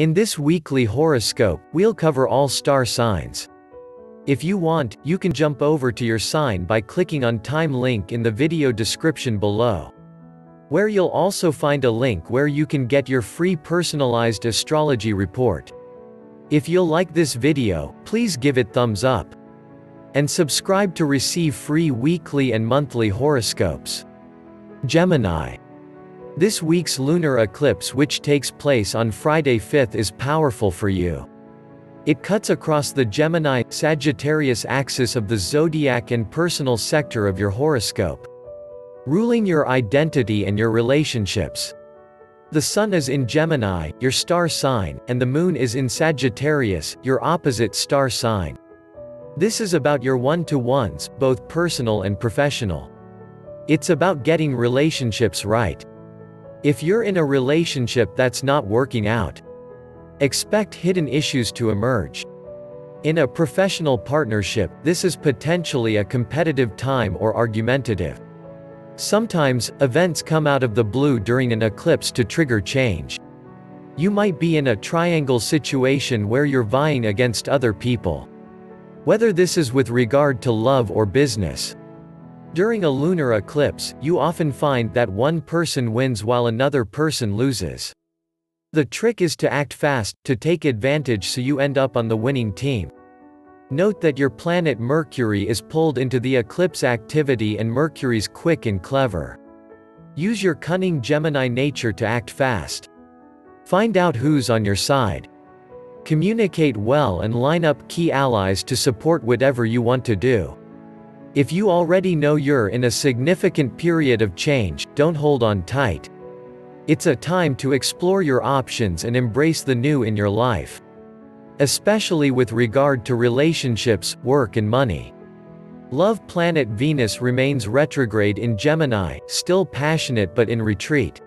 In this weekly horoscope, we'll cover all star signs. If you want, you can jump over to your sign by clicking on time link in the video description below. Where you'll also find a link where you can get your free personalized astrology report. If you'll like this video, please give it thumbs up. And subscribe to receive free weekly and monthly horoscopes. Gemini. This week's lunar eclipse which takes place on Friday 5th is powerful for you. It cuts across the Gemini-Sagittarius axis of the zodiac and personal sector of your horoscope. Ruling your identity and your relationships. The Sun is in Gemini, your star sign, and the Moon is in Sagittarius, your opposite star sign. This is about your one-to-ones, both personal and professional. It's about getting relationships right. If you're in a relationship that's not working out, expect hidden issues to emerge. In a professional partnership, this is potentially a competitive time or argumentative. Sometimes, events come out of the blue during an eclipse to trigger change. You might be in a triangle situation where you're vying against other people. Whether this is with regard to love or business, during a lunar eclipse, you often find that one person wins while another person loses. The trick is to act fast, to take advantage so you end up on the winning team. Note that your planet Mercury is pulled into the eclipse activity and Mercury's quick and clever. Use your cunning Gemini nature to act fast. Find out who's on your side. Communicate well and line up key allies to support whatever you want to do. If you already know you're in a significant period of change, don't hold on tight. It's a time to explore your options and embrace the new in your life. Especially with regard to relationships, work and money. Love planet Venus remains retrograde in Gemini, still passionate but in retreat.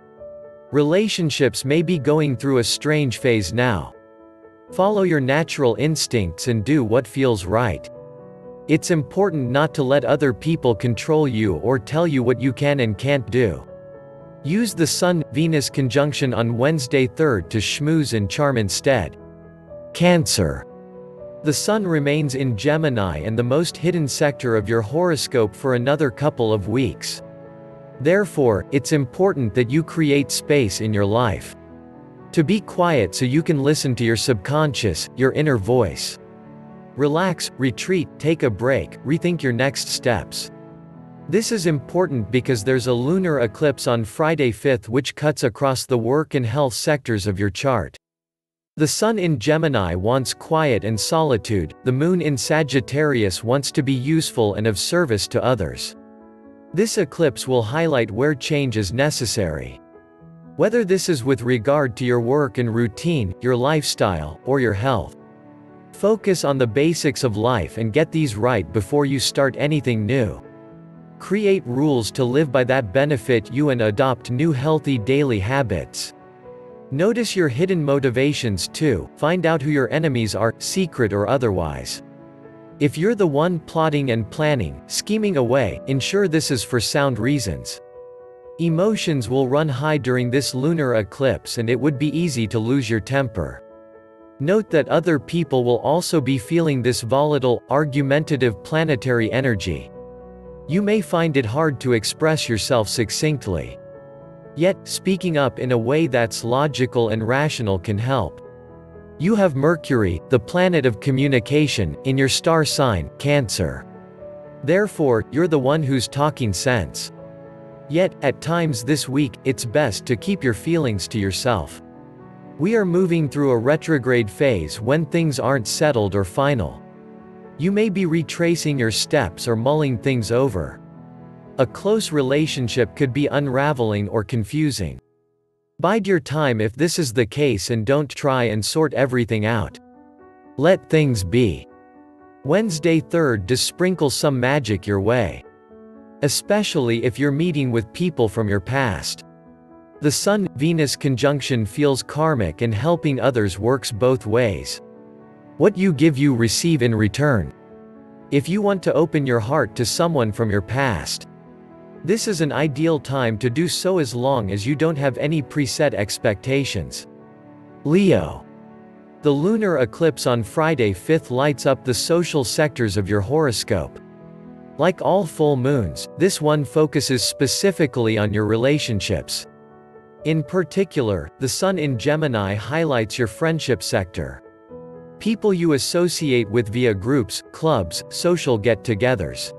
Relationships may be going through a strange phase now. Follow your natural instincts and do what feels right. It's important not to let other people control you or tell you what you can and can't do. Use the Sun-Venus conjunction on Wednesday 3rd to schmooze and charm instead. Cancer. The Sun remains in Gemini and the most hidden sector of your horoscope for another couple of weeks. Therefore, it's important that you create space in your life. To be quiet so you can listen to your subconscious, your inner voice. Relax, retreat, take a break, rethink your next steps. This is important because there's a lunar eclipse on Friday 5th which cuts across the work and health sectors of your chart. The Sun in Gemini wants quiet and solitude, the Moon in Sagittarius wants to be useful and of service to others. This eclipse will highlight where change is necessary. Whether this is with regard to your work and routine, your lifestyle, or your health. Focus on the basics of life and get these right before you start anything new. Create rules to live by that benefit you and adopt new healthy daily habits. Notice your hidden motivations too, find out who your enemies are, secret or otherwise. If you're the one plotting and planning, scheming away, ensure this is for sound reasons. Emotions will run high during this lunar eclipse and it would be easy to lose your temper. Note that other people will also be feeling this volatile, argumentative planetary energy. You may find it hard to express yourself succinctly. Yet, speaking up in a way that's logical and rational can help. You have Mercury, the planet of communication, in your star sign, Cancer. Therefore, you're the one who's talking sense. Yet, at times this week, it's best to keep your feelings to yourself. We are moving through a retrograde phase when things aren't settled or final. You may be retracing your steps or mulling things over. A close relationship could be unraveling or confusing. Bide your time if this is the case and don't try and sort everything out. Let things be. Wednesday 3rd to sprinkle some magic your way. Especially if you're meeting with people from your past. The Sun-Venus conjunction feels karmic and helping others works both ways. What you give you receive in return. If you want to open your heart to someone from your past, this is an ideal time to do so as long as you don't have any preset expectations. Leo. The lunar eclipse on Friday 5th lights up the social sectors of your horoscope. Like all full moons, this one focuses specifically on your relationships. In particular, the Sun in Gemini highlights your friendship sector. People you associate with via groups, clubs, social get-togethers.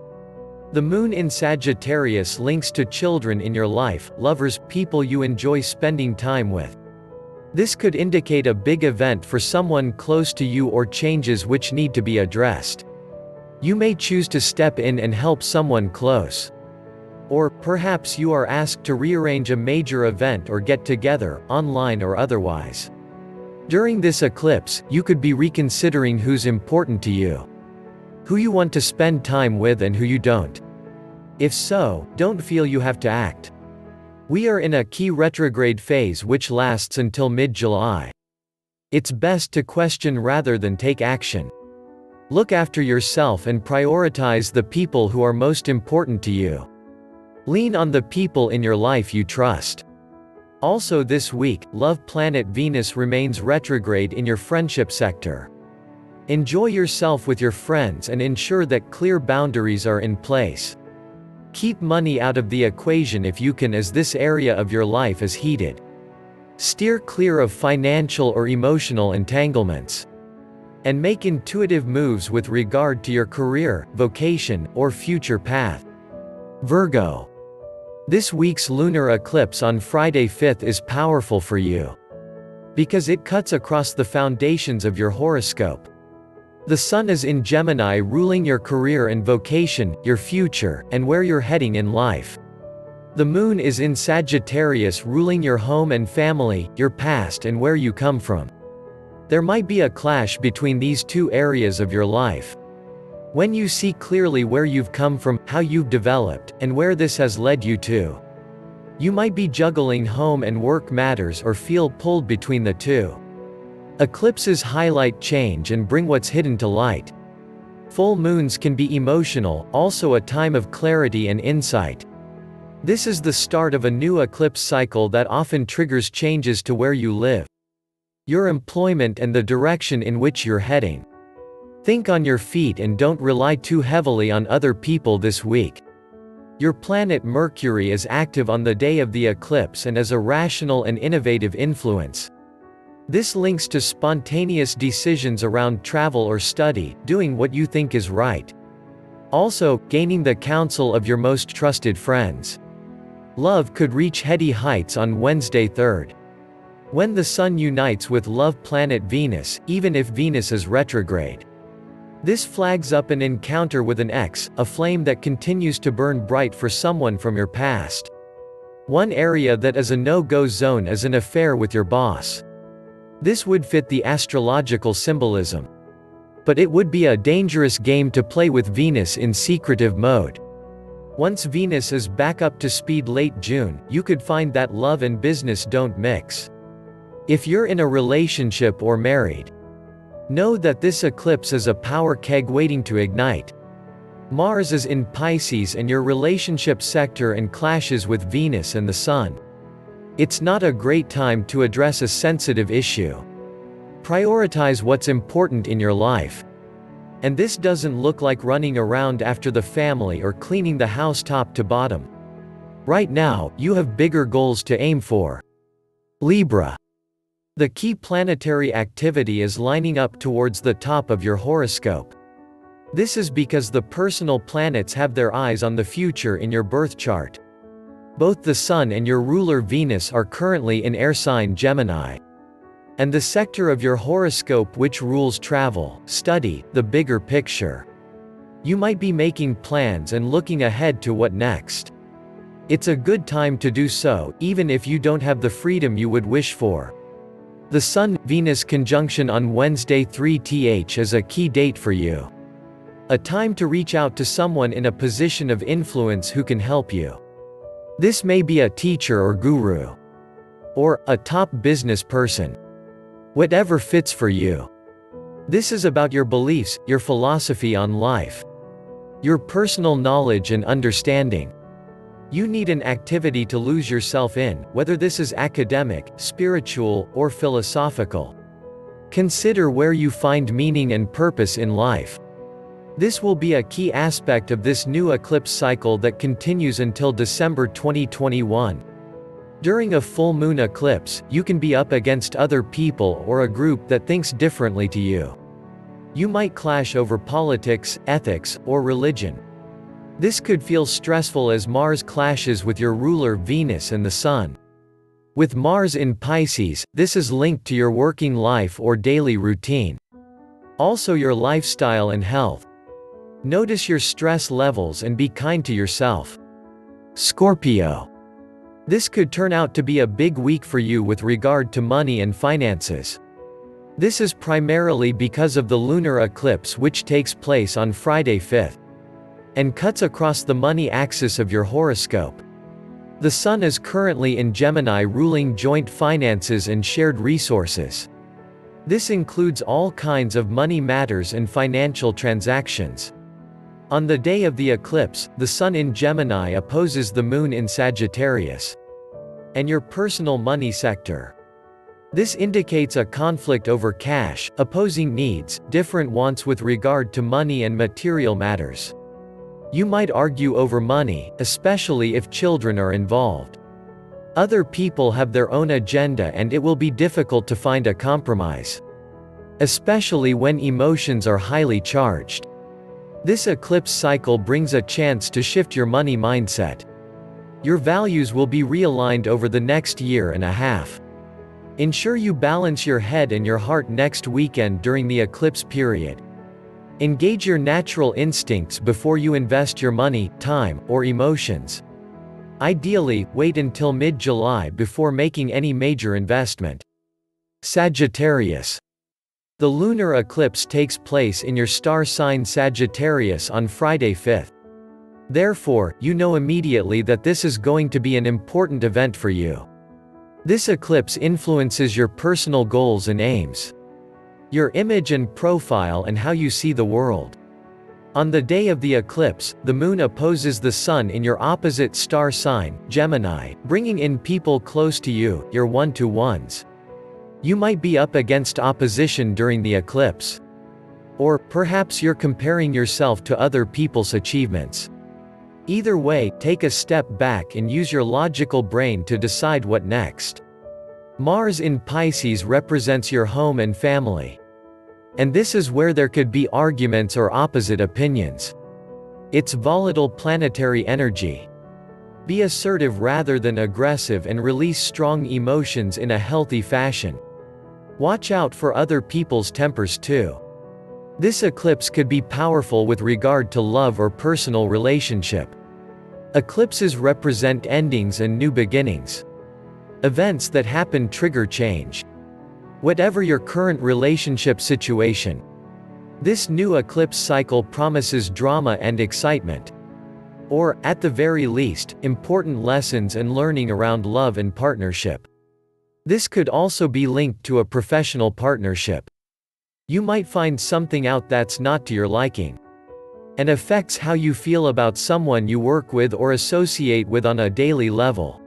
The moon in Sagittarius links to children in your life, lovers, people you enjoy spending time with. This could indicate a big event for someone close to you or changes which need to be addressed. You may choose to step in and help someone close. Or, perhaps you are asked to rearrange a major event or get together, online or otherwise. During this eclipse, you could be reconsidering who's important to you. Who you want to spend time with and who you don't. If so, don't feel you have to act. We are in a key retrograde phase which lasts until mid-July. It's best to question rather than take action. Look after yourself and prioritize the people who are most important to you. Lean on the people in your life you trust. Also this week, love planet Venus remains retrograde in your friendship sector. Enjoy yourself with your friends and ensure that clear boundaries are in place. Keep money out of the equation if you can as this area of your life is heated. Steer clear of financial or emotional entanglements. And make intuitive moves with regard to your career, vocation, or future path. Virgo. This week's lunar eclipse on Friday 5th is powerful for you. Because it cuts across the foundations of your horoscope. The sun is in Gemini ruling your career and vocation, your future, and where you're heading in life. The moon is in Sagittarius ruling your home and family, your past and where you come from. There might be a clash between these two areas of your life. When you see clearly where you've come from, how you've developed, and where this has led you to. You might be juggling home and work matters or feel pulled between the two. Eclipses highlight change and bring what's hidden to light. Full moons can be emotional, also a time of clarity and insight. This is the start of a new eclipse cycle that often triggers changes to where you live, your employment and the direction in which you're heading. Think on your feet and don't rely too heavily on other people this week. Your planet Mercury is active on the day of the eclipse and is a rational and innovative influence. This links to spontaneous decisions around travel or study, doing what you think is right. Also, gaining the counsel of your most trusted friends. Love could reach heady heights on Wednesday 3rd. When the Sun unites with love planet Venus, even if Venus is retrograde. This flags up an encounter with an ex, a flame that continues to burn bright for someone from your past. One area that is a no-go zone is an affair with your boss. This would fit the astrological symbolism. But it would be a dangerous game to play with Venus in secretive mode. Once Venus is back up to speed late June, you could find that love and business don't mix. If you're in a relationship or married, know that this eclipse is a power keg waiting to ignite. Mars is in Pisces and your relationship sector and clashes with Venus and the Sun. It's not a great time to address a sensitive issue. Prioritize what's important in your life. And this doesn't look like running around after the family or cleaning the house top to bottom. Right now, you have bigger goals to aim for. Libra. The key planetary activity is lining up towards the top of your horoscope. This is because the personal planets have their eyes on the future in your birth chart. Both the Sun and your ruler Venus are currently in air sign Gemini. And the sector of your horoscope which rules travel, study, the bigger picture. You might be making plans and looking ahead to what next. It's a good time to do so, even if you don't have the freedom you would wish for. The Sun-Venus conjunction on Wednesday 3th is a key date for you. A time to reach out to someone in a position of influence who can help you. This may be a teacher or guru. Or, a top business person. Whatever fits for you. This is about your beliefs, your philosophy on life. Your personal knowledge and understanding. You need an activity to lose yourself in, whether this is academic, spiritual, or philosophical. Consider where you find meaning and purpose in life. This will be a key aspect of this new eclipse cycle that continues until December 2021. During a full moon eclipse, you can be up against other people or a group that thinks differently to you. You might clash over politics, ethics, or religion. This could feel stressful as Mars clashes with your ruler Venus and the Sun. With Mars in Pisces, this is linked to your working life or daily routine. Also your lifestyle and health. Notice your stress levels and be kind to yourself. Scorpio. This could turn out to be a big week for you with regard to money and finances. This is primarily because of the lunar eclipse which takes place on Friday 5th and cuts across the money axis of your horoscope. The Sun is currently in Gemini ruling joint finances and shared resources. This includes all kinds of money matters and financial transactions. On the day of the eclipse, the Sun in Gemini opposes the Moon in Sagittarius. And your personal money sector. This indicates a conflict over cash, opposing needs, different wants with regard to money and material matters. You might argue over money, especially if children are involved. Other people have their own agenda and it will be difficult to find a compromise. Especially when emotions are highly charged. This eclipse cycle brings a chance to shift your money mindset. Your values will be realigned over the next year and a half. Ensure you balance your head and your heart next weekend during the eclipse period. Engage your natural instincts before you invest your money, time, or emotions. Ideally, wait until mid-July before making any major investment. Sagittarius. The lunar eclipse takes place in your star sign Sagittarius on Friday 5th. Therefore, you know immediately that this is going to be an important event for you. This eclipse influences your personal goals and aims your image and profile and how you see the world. On the day of the eclipse, the moon opposes the sun in your opposite star sign, Gemini, bringing in people close to you, your one-to-ones. You might be up against opposition during the eclipse. Or, perhaps you're comparing yourself to other people's achievements. Either way, take a step back and use your logical brain to decide what next. Mars in Pisces represents your home and family. And this is where there could be arguments or opposite opinions. It's volatile planetary energy. Be assertive rather than aggressive and release strong emotions in a healthy fashion. Watch out for other people's tempers too. This eclipse could be powerful with regard to love or personal relationship. Eclipses represent endings and new beginnings. Events that happen trigger change. Whatever your current relationship situation, this new eclipse cycle promises drama and excitement. Or, at the very least, important lessons and learning around love and partnership. This could also be linked to a professional partnership. You might find something out that's not to your liking. And affects how you feel about someone you work with or associate with on a daily level.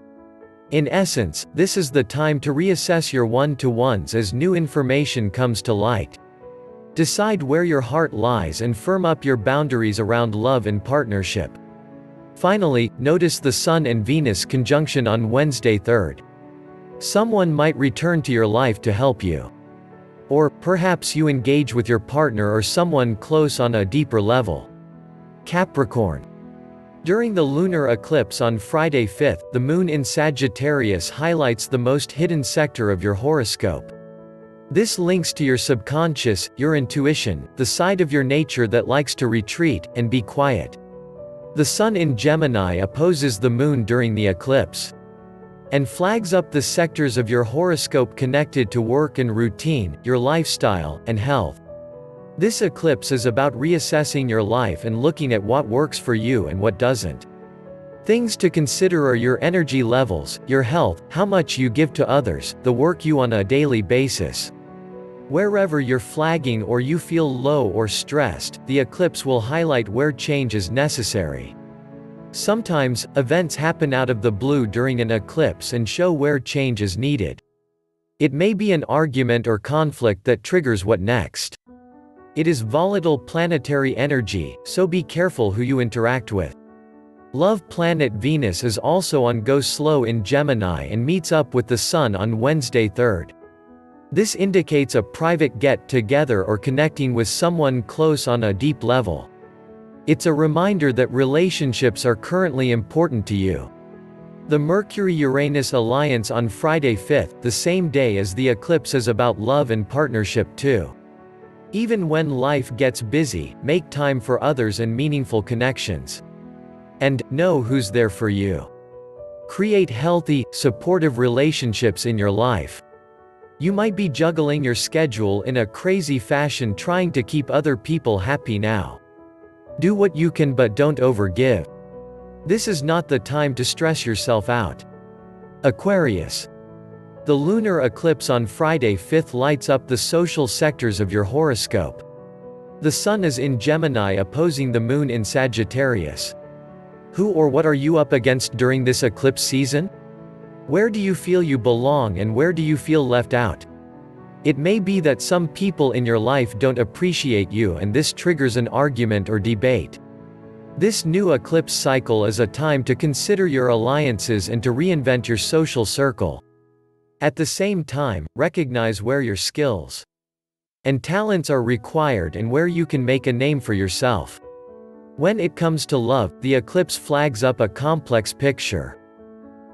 In essence, this is the time to reassess your one-to-ones as new information comes to light. Decide where your heart lies and firm up your boundaries around love and partnership. Finally, notice the Sun and Venus conjunction on Wednesday 3rd. Someone might return to your life to help you. Or, perhaps you engage with your partner or someone close on a deeper level. Capricorn. During the lunar eclipse on Friday 5th, the moon in Sagittarius highlights the most hidden sector of your horoscope. This links to your subconscious, your intuition, the side of your nature that likes to retreat and be quiet. The sun in Gemini opposes the moon during the eclipse and flags up the sectors of your horoscope connected to work and routine, your lifestyle, and health. This eclipse is about reassessing your life and looking at what works for you and what doesn't. Things to consider are your energy levels, your health, how much you give to others, the work you on a daily basis. Wherever you're flagging or you feel low or stressed, the eclipse will highlight where change is necessary. Sometimes, events happen out of the blue during an eclipse and show where change is needed. It may be an argument or conflict that triggers what next. It is volatile planetary energy, so be careful who you interact with. Love planet Venus is also on go slow in Gemini and meets up with the Sun on Wednesday 3rd. This indicates a private get-together or connecting with someone close on a deep level. It's a reminder that relationships are currently important to you. The Mercury-Uranus alliance on Friday 5th, the same day as the eclipse is about love and partnership too. Even when life gets busy, make time for others and meaningful connections. And, know who's there for you. Create healthy, supportive relationships in your life. You might be juggling your schedule in a crazy fashion trying to keep other people happy now. Do what you can but don't overgive. This is not the time to stress yourself out. Aquarius. The lunar eclipse on Friday 5th lights up the social sectors of your horoscope. The Sun is in Gemini opposing the Moon in Sagittarius. Who or what are you up against during this eclipse season? Where do you feel you belong and where do you feel left out? It may be that some people in your life don't appreciate you and this triggers an argument or debate. This new eclipse cycle is a time to consider your alliances and to reinvent your social circle. At the same time, recognize where your skills and talents are required and where you can make a name for yourself. When it comes to love, the eclipse flags up a complex picture.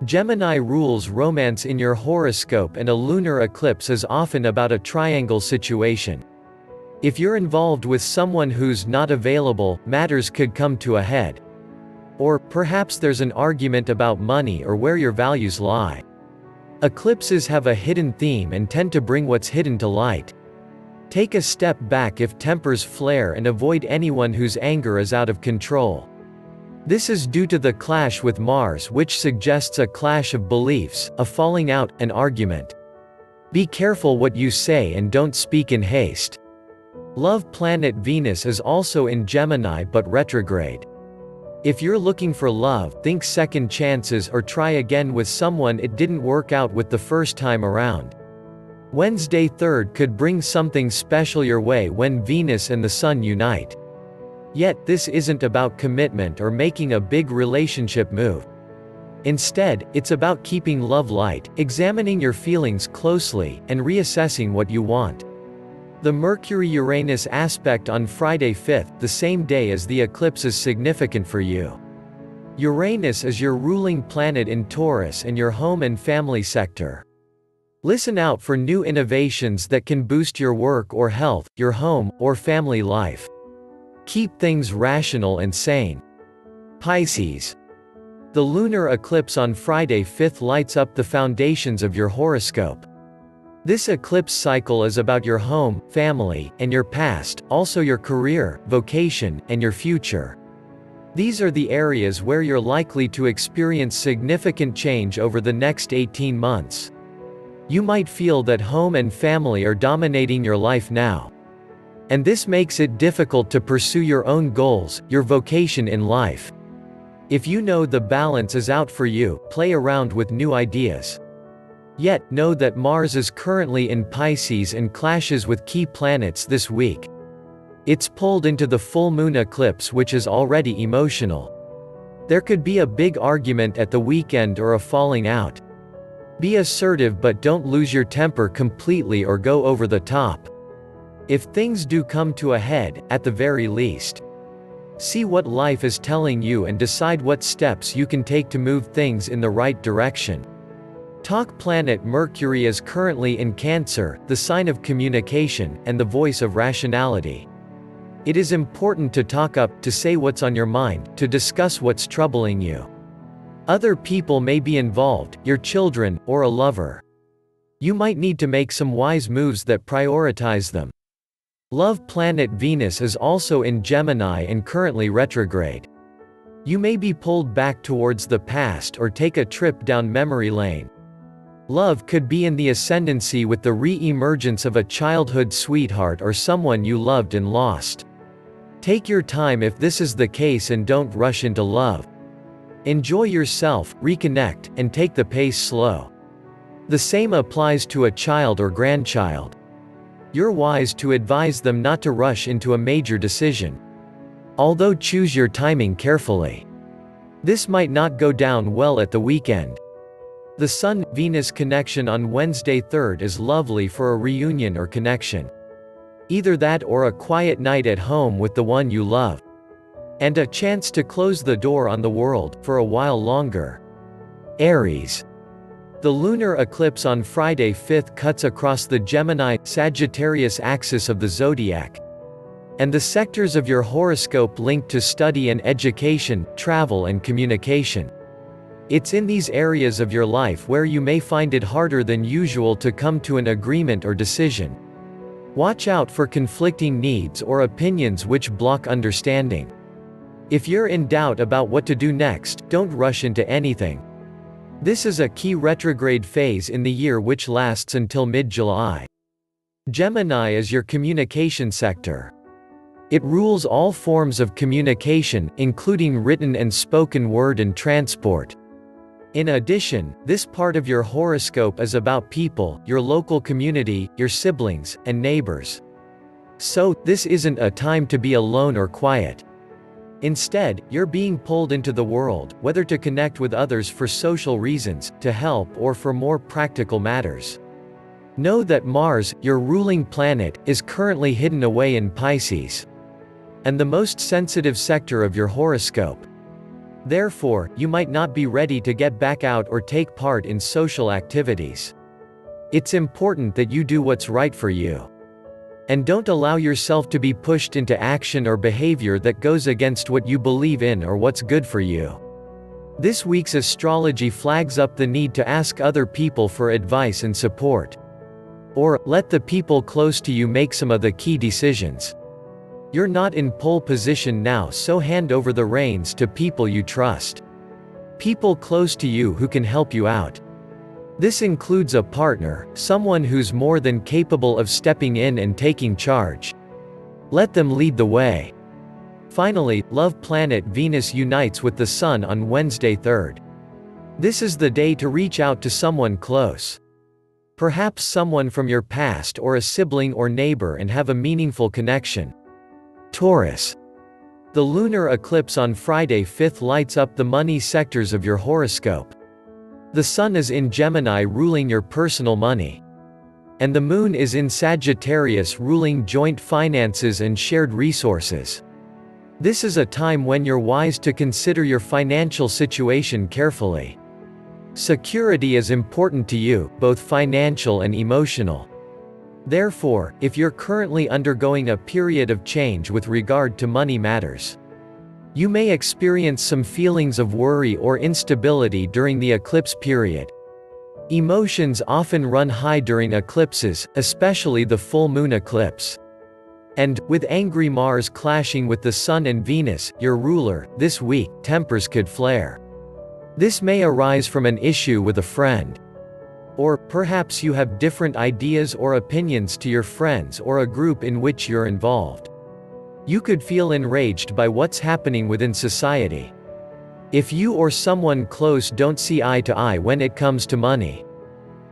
Gemini rules romance in your horoscope and a lunar eclipse is often about a triangle situation. If you're involved with someone who's not available, matters could come to a head. Or, perhaps there's an argument about money or where your values lie. Eclipses have a hidden theme and tend to bring what's hidden to light. Take a step back if tempers flare and avoid anyone whose anger is out of control. This is due to the clash with Mars which suggests a clash of beliefs, a falling out, an argument. Be careful what you say and don't speak in haste. Love planet Venus is also in Gemini but retrograde. If you're looking for love, think second chances or try again with someone it didn't work out with the first time around. Wednesday 3rd could bring something special your way when Venus and the Sun unite. Yet, this isn't about commitment or making a big relationship move. Instead, it's about keeping love light, examining your feelings closely, and reassessing what you want. The Mercury-Uranus aspect on Friday 5th, the same day as the eclipse is significant for you. Uranus is your ruling planet in Taurus and your home and family sector. Listen out for new innovations that can boost your work or health, your home, or family life. Keep things rational and sane. Pisces. The lunar eclipse on Friday 5th lights up the foundations of your horoscope. This eclipse cycle is about your home, family, and your past, also your career, vocation, and your future. These are the areas where you're likely to experience significant change over the next 18 months. You might feel that home and family are dominating your life now. And this makes it difficult to pursue your own goals, your vocation in life. If you know the balance is out for you, play around with new ideas. Yet, know that Mars is currently in Pisces and clashes with key planets this week. It's pulled into the full moon eclipse which is already emotional. There could be a big argument at the weekend or a falling out. Be assertive but don't lose your temper completely or go over the top. If things do come to a head, at the very least, see what life is telling you and decide what steps you can take to move things in the right direction. Talk planet Mercury is currently in Cancer, the sign of communication, and the voice of rationality. It is important to talk up, to say what's on your mind, to discuss what's troubling you. Other people may be involved, your children, or a lover. You might need to make some wise moves that prioritize them. Love planet Venus is also in Gemini and currently retrograde. You may be pulled back towards the past or take a trip down memory lane. Love could be in the ascendancy with the re-emergence of a childhood sweetheart or someone you loved and lost. Take your time if this is the case and don't rush into love. Enjoy yourself, reconnect, and take the pace slow. The same applies to a child or grandchild. You're wise to advise them not to rush into a major decision. Although choose your timing carefully. This might not go down well at the weekend. The Sun-Venus connection on Wednesday 3rd is lovely for a reunion or connection. Either that or a quiet night at home with the one you love. And a chance to close the door on the world, for a while longer. Aries. The lunar eclipse on Friday 5th cuts across the Gemini-Sagittarius axis of the zodiac. And the sectors of your horoscope linked to study and education, travel and communication. It's in these areas of your life where you may find it harder than usual to come to an agreement or decision. Watch out for conflicting needs or opinions which block understanding. If you're in doubt about what to do next, don't rush into anything. This is a key retrograde phase in the year which lasts until mid-July. Gemini is your communication sector. It rules all forms of communication, including written and spoken word and transport. In addition, this part of your horoscope is about people, your local community, your siblings, and neighbors. So, this isn't a time to be alone or quiet. Instead, you're being pulled into the world, whether to connect with others for social reasons, to help or for more practical matters. Know that Mars, your ruling planet, is currently hidden away in Pisces. And the most sensitive sector of your horoscope. Therefore, you might not be ready to get back out or take part in social activities. It's important that you do what's right for you. And don't allow yourself to be pushed into action or behavior that goes against what you believe in or what's good for you. This week's astrology flags up the need to ask other people for advice and support. Or, let the people close to you make some of the key decisions. You're not in pole position now so hand over the reins to people you trust. People close to you who can help you out. This includes a partner, someone who's more than capable of stepping in and taking charge. Let them lead the way. Finally, love planet Venus unites with the Sun on Wednesday 3rd. This is the day to reach out to someone close. Perhaps someone from your past or a sibling or neighbor and have a meaningful connection. Taurus. The lunar eclipse on Friday 5th lights up the money sectors of your horoscope. The sun is in Gemini ruling your personal money. And the moon is in Sagittarius ruling joint finances and shared resources. This is a time when you're wise to consider your financial situation carefully. Security is important to you, both financial and emotional. Therefore, if you're currently undergoing a period of change with regard to money matters, you may experience some feelings of worry or instability during the eclipse period. Emotions often run high during eclipses, especially the full moon eclipse. And, with angry Mars clashing with the Sun and Venus, your ruler, this week, tempers could flare. This may arise from an issue with a friend. Or, perhaps you have different ideas or opinions to your friends or a group in which you're involved. You could feel enraged by what's happening within society. If you or someone close don't see eye to eye when it comes to money.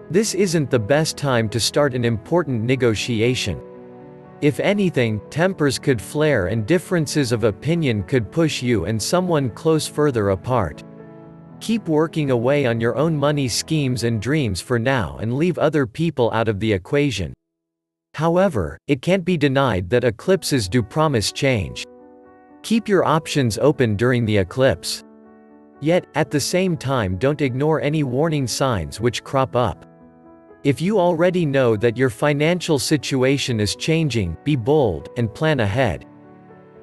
This isn't the best time to start an important negotiation. If anything, tempers could flare and differences of opinion could push you and someone close further apart. Keep working away on your own money schemes and dreams for now and leave other people out of the equation. However, it can't be denied that eclipses do promise change. Keep your options open during the eclipse. Yet, at the same time don't ignore any warning signs which crop up. If you already know that your financial situation is changing, be bold, and plan ahead.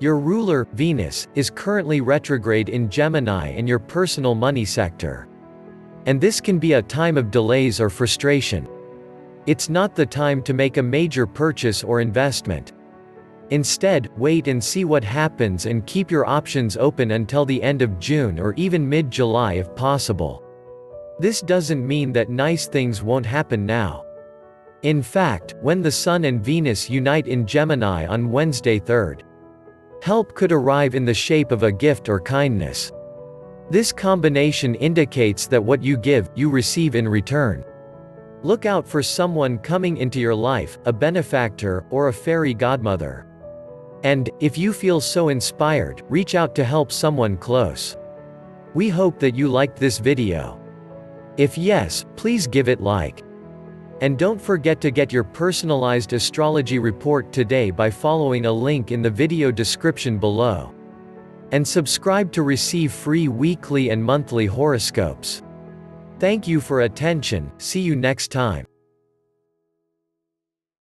Your ruler, Venus, is currently retrograde in Gemini in your personal money sector. And this can be a time of delays or frustration. It's not the time to make a major purchase or investment. Instead, wait and see what happens and keep your options open until the end of June or even mid-July if possible. This doesn't mean that nice things won't happen now. In fact, when the Sun and Venus unite in Gemini on Wednesday 3rd, Help could arrive in the shape of a gift or kindness. This combination indicates that what you give, you receive in return. Look out for someone coming into your life, a benefactor, or a fairy godmother. And, if you feel so inspired, reach out to help someone close. We hope that you liked this video. If yes, please give it like. And don't forget to get your personalized astrology report today by following a link in the video description below. And subscribe to receive free weekly and monthly horoscopes. Thank you for attention, see you next time.